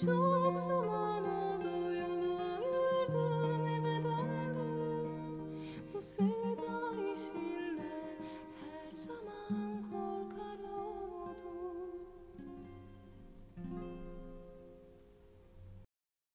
çok zaman